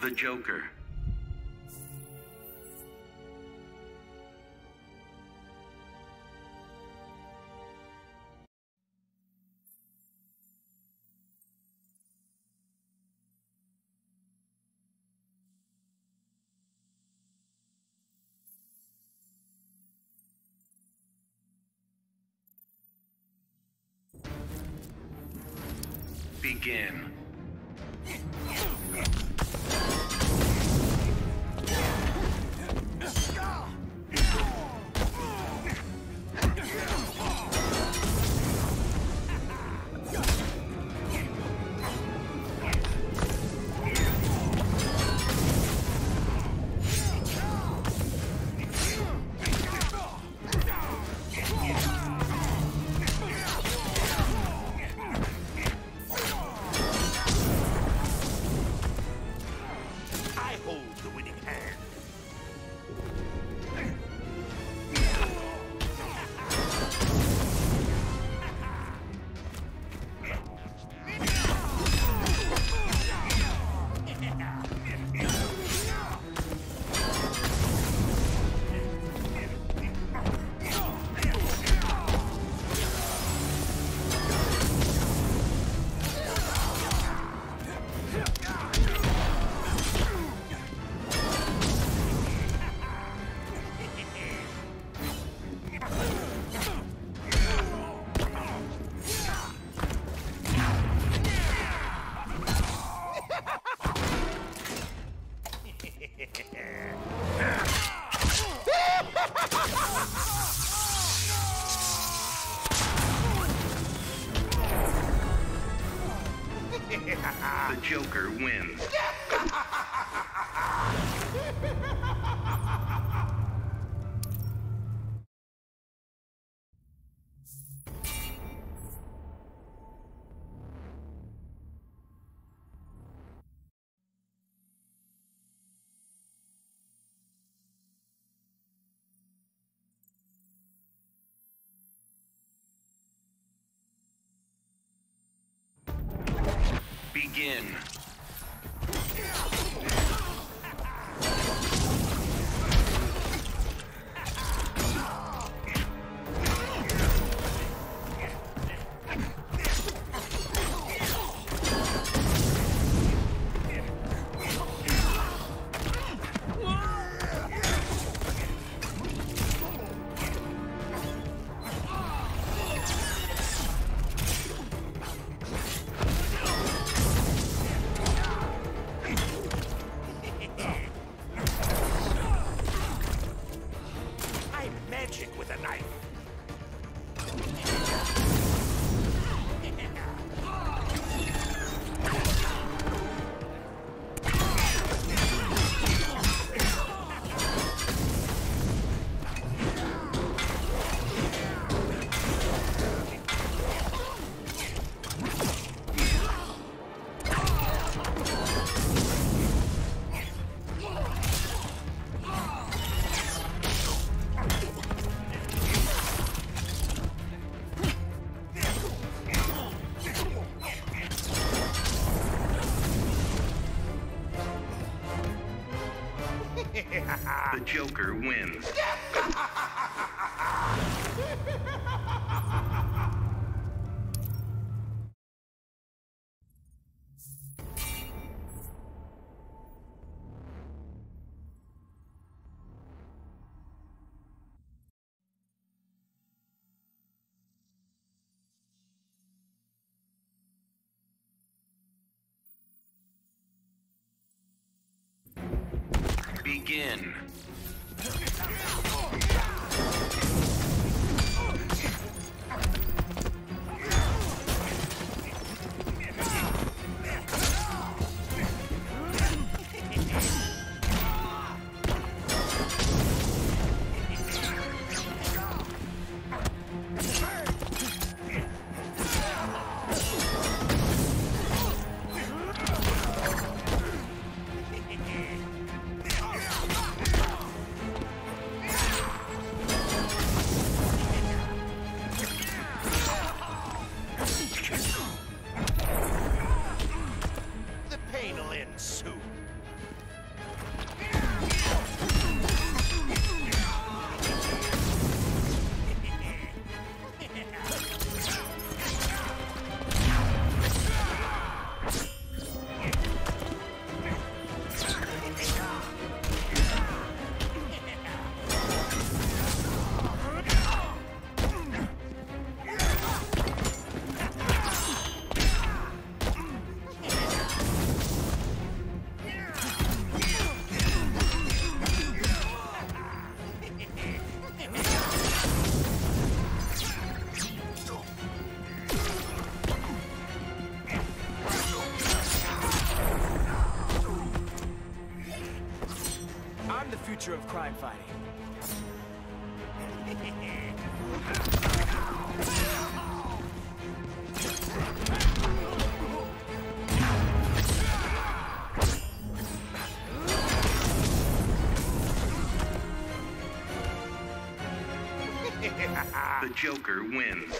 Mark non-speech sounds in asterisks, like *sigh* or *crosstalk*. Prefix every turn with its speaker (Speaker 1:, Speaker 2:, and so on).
Speaker 1: The Joker. Begin.
Speaker 2: The
Speaker 1: Joker wins. *laughs* Begin.
Speaker 2: Magic with a knife. *laughs*
Speaker 1: The Joker wins. Begin.
Speaker 3: Future of crime fighting. *laughs*
Speaker 1: The Joker wins.